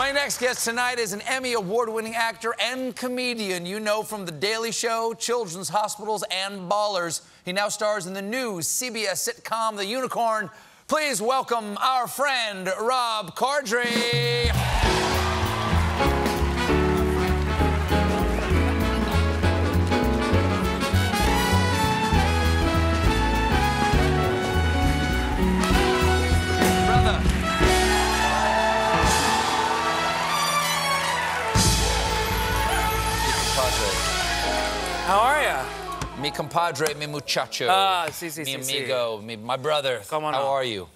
My next guest tonight is an Emmy Award winning actor and comedian you know from The Daily Show, Children's Hospitals, and Ballers. He now stars in the new CBS sitcom The Unicorn. Please welcome our friend, Rob Corddry. Mi compadre, mi muchacho. Ah, sí, sí, mi sí, sí. amigo, mi, my brother. How no. are you?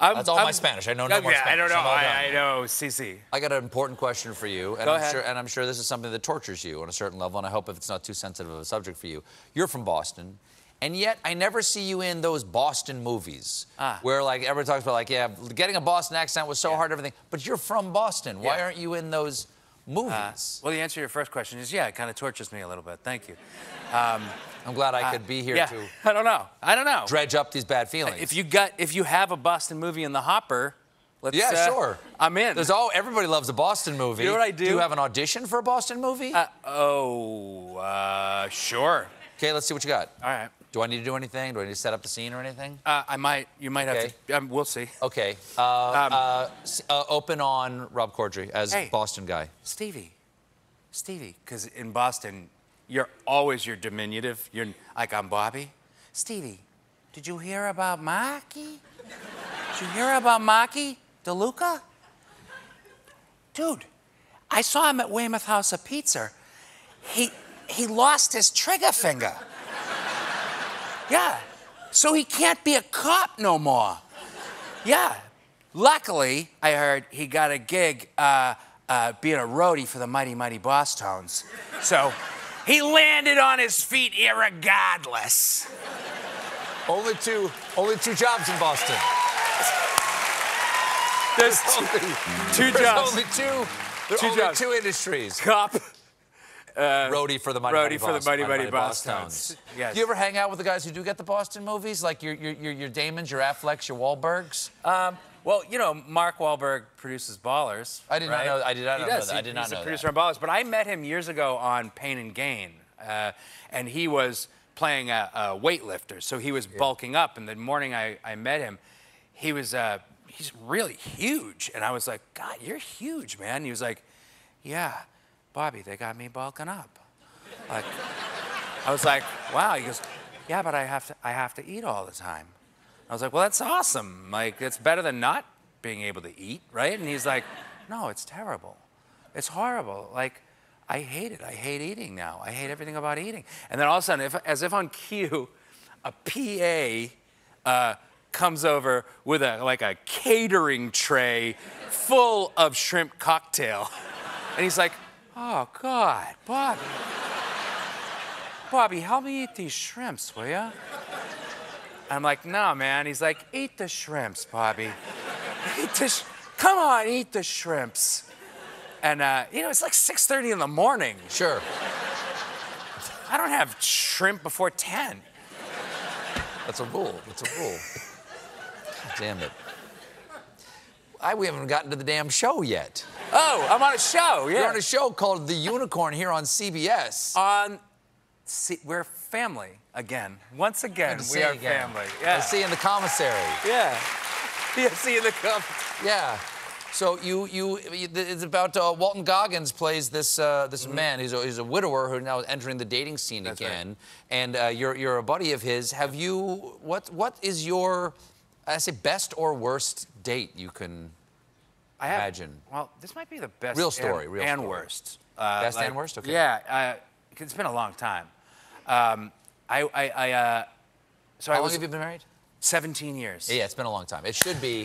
I'm, That's all my Spanish. I know no more yeah, I don't Spanish. know. I'm. I, I know. Sí, sí. I got an important question for you, and Go I'm ahead. sure and I'm sure this is something that tortures you on a certain level, and I hope if it's not too sensitive of a subject for you. You're from Boston, and yet I never see you in those Boston movies Ah. where like everyone talks about like yeah, getting a Boston accent was so Yeah. hard, everything. But you're from Boston. Why Yeah. aren't you in those movies? Uh, well, the answer to your first question is yeah, it kind of tortures me a little bit. Thank you. I'm glad I could be here yeah, to I don't know. I don't know. dredge up these bad feelings. If you got, if you have a Boston movie in the hopper, let's. yeah, uh, sure. I'm in. There's all everybody loves a Boston movie. You know what I do? Do you have an audition for a Boston movie? Uh, oh, uh, sure. okay, let's see what you got. All right. Do I need to do anything? Do I need to set up the scene or anything? Uh, I might. You might have Okay. to. Um, we'll see. Okay. Uh, uh, uh, open on Rob Corddry as Hey. Boston guy. Stevie, Stevie, because in Boston, you're always your diminutive. You're like I'm Bobby. Stevie, did you hear about Maki? Did you hear about Maki DeLuca? Dude, I saw him at Weymouth House of Pizza. He he lost his trigger finger. Yeah. So he can't be a cop no more. Yeah. Luckily, I heard he got a gig uh, uh, being a roadie for the Mighty Mighty Bosstones. So he landed on his feet irregardless. Only two, only two jobs in Boston. There's Only, two there's jobs. only two. There Two only jobs. two industries. Cop. Roadie for the Mighty roadie Mighty for the Boss- Mighty Mighty Bosstones. Tones. Yes. Do you ever hang out with the guys who do get the Boston movies, like your your your, your Damons, your Afflecks, your Wahlbergs? Um, well, you know, Mark Wahlberg produces Ballers. I did not know- I did not he know does. that. I He- did not he's know a that. producer on Ballers. But I met him years ago on Pain and Gain, uh, and he was playing a, a weightlifter. So he was bulking up. And the morning I, I met him, he was uh, he's really huge, and I was like, God, you're huge, man. And he was like, Yeah, Bobby, they got me bulking up. Like, I was like, Wow. He goes, Yeah, but I have to I have to eat all the time. I was like, well, that's awesome. Like, it's better than not being able to eat, right? And he's like, no, it's terrible. It's horrible. Like, I hate it. I hate eating now. I hate everything about eating. And then all of a sudden, if, as if on cue, a PA uh, comes over with a like a catering tray full of shrimp cocktail, and he's like, "Oh God, Bobby, Bobby, help me eat these shrimps, will ya?" I'm like, no, man. He's like, eat the shrimps, Bobby. eat the sh- Come on, eat the shrimps. And, uh, you know, it's like 6.30 in the morning. Sure. I don't have shrimp before 10. That's a rule. That's a rule. God damn it. I, we haven't gotten to the damn show yet. Oh, I'm on a show, yeah. You're on a show called The Unicorn here on CBS. On, see, we're family again. Once again, we are again. family. I Yeah. see in the commissary. Yeah. Yeah, see in the cup. Yeah. So you you it's about uh, Walton Goggins plays this uh, this man. He's a, he's a widower who now is entering the dating scene. That's right. again. And uh, you're you're a buddy of his. Have you what what is your I say best or worst date you can I have, Imagine. Well, this might be the best. Real and- story, real and story. worst. Uh, Best and worst? Okay. Yeah, uh, it's been a long time. Um, I, I, I uh, so How I long was have you been married? 17 years. Yeah, it's been a long time. It should be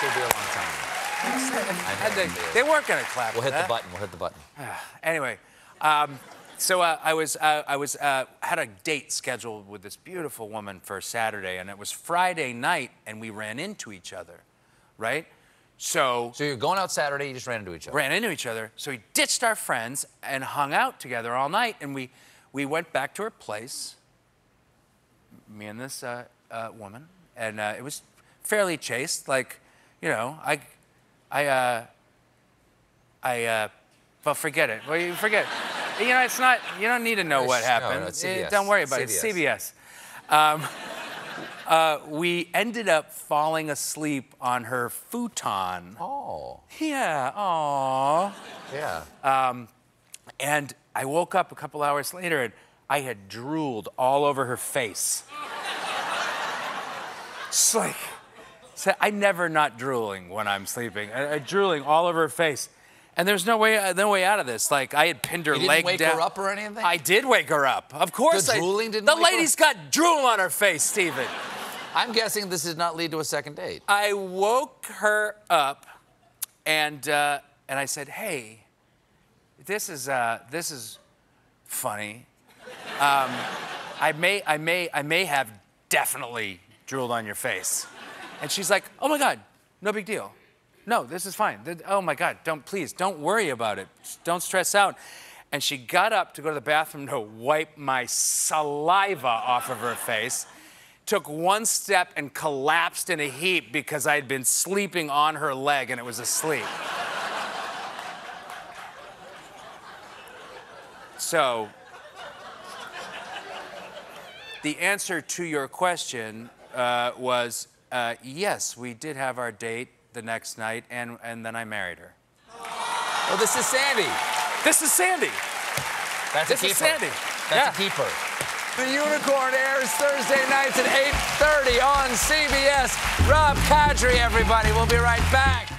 should be a long time. And they, they weren't gonna clap. We'll hit the button. We'll hit the button. Anyway, um, so uh, I was uh, I was uh, had a date scheduled with this beautiful woman for Saturday, and it was Friday night, and we ran into each other, right? So So you're going out Saturday. You just ran into each other. ran into each other. So we ditched our friends and hung out together all night. And we, we went back to her place, me and this uh, uh, woman. And uh, it was fairly chaste. Like, you know, I, I, uh, I, uh, well, forget it. Well, you forget. you know, it's not. You don't need to know what happened. no, it's Eh, don't worry about CBS. it. CBS. Um, uh, we ended up falling asleep on her futon. Oh, Yeah. Aww. yeah. And I woke up a couple hours later and I had drooled all over her face. It's like, so I'm never not drooling when I'm sleeping. I, I drooling all over her face. And there's no way, uh, no way out of this. Like I had pinned her You didn't leg wake down. her up or anything? I did wake her up. Of course. The I- drooling didn't The wake her lady's got drool on her face, Stephen. I'm guessing this did not lead to a second date. I woke her up, and uh, and I said, "Hey, this is uh, this is funny. Um, I may I may I may have definitely drooled on your face." And she's like, "Oh my God, no big deal. No, this is fine. Oh my God, don't please don't worry about it. Don't stress out." And she got up to go to the bathroom to wipe my saliva off of her face took one step and collapsed in a heap because I'd been sleeping on her leg and it was asleep. so, the answer to your question uh, was uh, yes, we did have our date the next night, and, and then I married her. Well, this is Sandy. This is Sandy. That's This a is keeper. Sandy. That's a keeper. The Unicorn airs Thursday nights at 8:30 on CBS. Rob Corddry, everybody. We'll be right back.